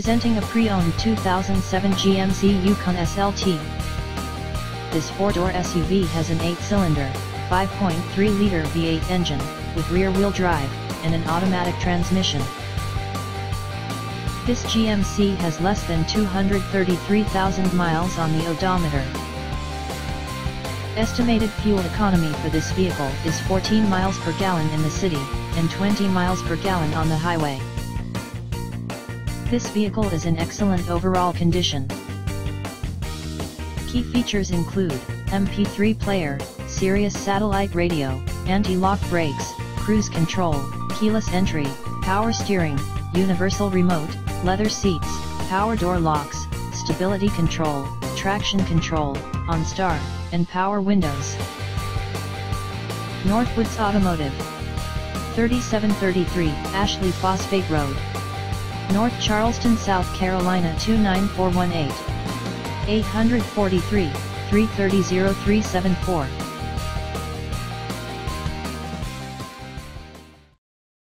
Presenting a pre-owned 2007 GMC Yukon SLT. This four-door SUV has an 8-cylinder, 5.3-liter V8 engine, with rear-wheel drive, and an automatic transmission. This GMC has less than 233,000 miles on the odometer. Estimated fuel economy for this vehicle is 14 miles per gallon in the city, and 20 miles per gallon on the highway. This vehicle is in excellent overall condition. Key features include, MP3 player, Sirius satellite radio, anti-lock brakes, cruise control, keyless entry, power steering, universal remote, leather seats, power door locks, stability control, traction control, OnStar, and power windows. Northwoods Automotive 3733 Ashley Phosphate Road North Charleston, South Carolina 29418 843 330 0374